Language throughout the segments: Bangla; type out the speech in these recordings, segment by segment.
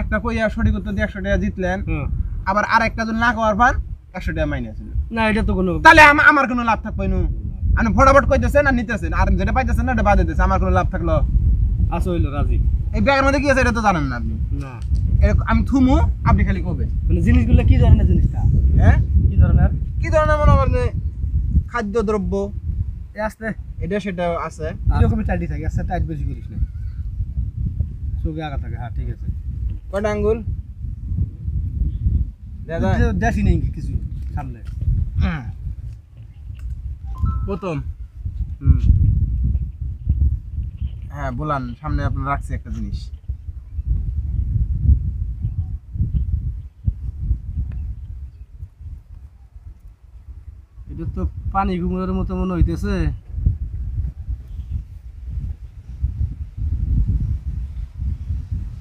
একটা কইয়া সঠিক উত্তর দিয়ে একশো টাকা জিতলেন আবার আর একটা জন না করার পান একশো টাকা মাইনাস না এটা তো কোনো তাহলে আমার কোনো লাভ থাকবে নু। আপনি ফটাফট কইতেছেন আর নিতেছেন। আর যেটা পাইতেছেন না ওটা বাদ দিতেছে আমার কোনো লাভ থাকল। আছে হইল রাজি। এই ব্যাগের মধ্যে কি আছে এটা তো জানেন না আপনি? না। আমি থুমু আপনি খালি কবে? মানে জিনিসগুলো কি ধরনের জিনিসটা? হ্যাঁ? কি ধরনের? কি ধরনের মনে করেন খাদ্য দ্রব্য আসতে এটা সেটা আছে। এরকমই টাইটই থাকে? আচ্ছা টাইট বেশি করিস না। চোখে আগা থাকে। হ্যাঁ ঠিক আছে। কয়টা আঙ্গুল? দেখি নেই কিছু সামনে। প্রথম। হুম। হ্যাঁ বলান সামনে আপনার রাখছি একটা জিনিস। এটা তো পানি ঘুমের মতো মনে হইতেছে।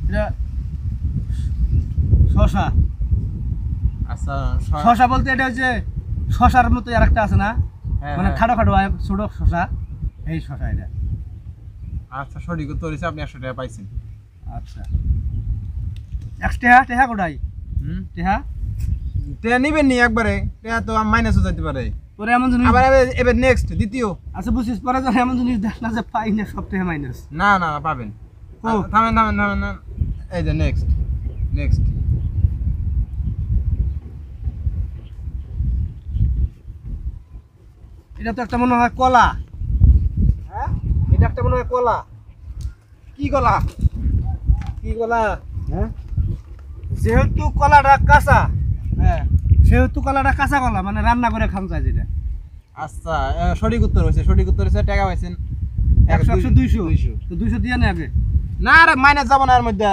এটা শশা। আচ্ছা শশা। বলতে এটা হচ্ছে শশার মতো আর একটা আছে না? হ্যাঁ, মানে হ্যাঁ। খাটো খাটো হয় ছোট শশা। এই শশা এটা। আচ্ছা সঠিক উত্তর হয়েছে আপনি একশো টাকা পাইছেন। আচ্ছা। এক টেহা টেহা কোটাই হুম? টেহা? টেয়া নিবেন নি একবারে টেয়া তো মাইনাসও যেতে পারে। পরে এমন জিনিস আবার এবার- নেক্সট দ্বিতীয়। আচ্ছা বুঝছিস পরে যখন এমন জিনিস দেখ না যে পাই না সব টেহা মাইনাস না না না, পাবেন ও। থামেন থামেন থামেন এই যে নেক্সট নেক্সট এটা তো একটা মনে হয় কলা। হ্যাঁ? এটা একটা মনে হয় কলা। কি গলা কি কলা? হ্যাঁ? যেহেতু কলাটা কাঁচা হ্যাঁ। সেহেতু কলাটা কাঁচা কলা মানে রান্না করে খান যায় যেটা। আচ্ছা সঠিক উত্তর হয়েছে সঠিক উত্তর হয়েছে টাকা পাইছেন। একশো একশো দুইশো। দুইশো। তো দুইশো দিয়ে নে আগে। না আর মাইনাস যাব না এর মধ্যে।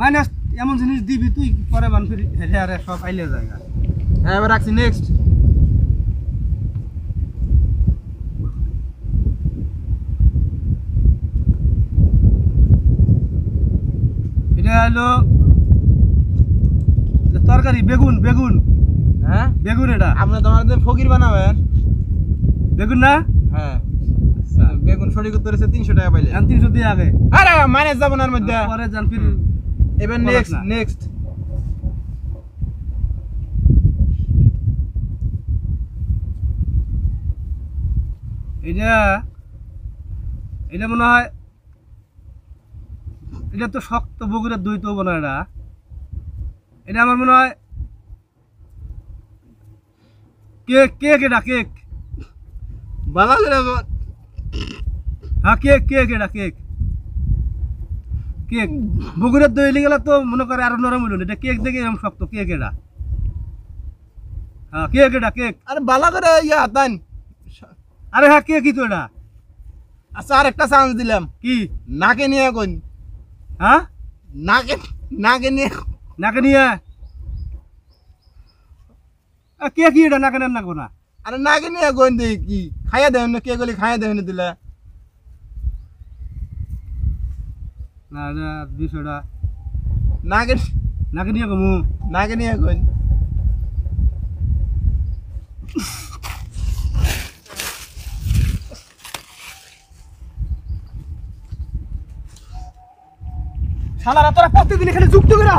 মাইনাস এমন জিনিস দিবি তুই পরে মানুষ হেঁটে আরে সব আইলে যায় হ্যাঁ এবার রাখছি নেক্সট হলো তরকারি বেগুন বেগুন। হ্যাঁ? বেগুন এটা। আপনি তোমার ফকির বানাবেন। বেগুন না? হ্যাঁ। বেগুন সঠিক উত্তর হয়েছে তিনশো টাকা পাইলে। তিনশো দিয়ে আগে। আরে মাইনাস যাব না মধ্যে। পরে যান ফির এবার নেক্সট নেক্সট এটা এটা মনে হয় এটা তো শক্ত বগুড়ার দই তো না এটা। এটা আমার মনে হয় কেক কেক এটা কেক। বল। হ্যাঁ কেক কেক এটা কেক। কেক। বগুড়ার দই এলে গেলে তো মনে করে আরও নরম হইল এটা কেক দেখে এরকম শক্ত কেক এটা। হ্যাঁ কেক এটা কেক। আরে করে ইয়া তান আরে হ্যাঁ কেকই তো এটা। আচ্ছা আর একটা চান্স দিলাম। কি? নাকে নিয়ে হ্যাঁ নাকে নাকে নিয়ে নাকে নিয়ে আ, কে কি এটা নাকে নেন না কোনা আরে নাকে নিয়ে কোন দিই কি খাইয়া দেবেন না কে গলি খাইয়া দেবেন দিলে না এটা বিষয়টা নাকে নাকে নিয়ে কমু নাকে নিয়ে কোন শালারা তোরা প্রত্যেকদিন এখানে যুক্ত করে